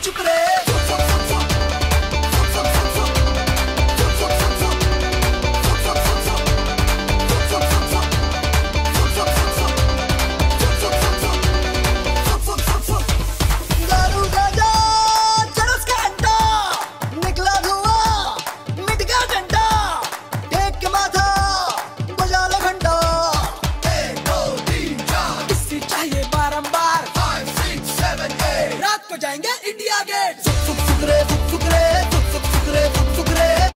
तू चुप रहे जाएँगे इंडिया गेट। सुख सुख सुख रे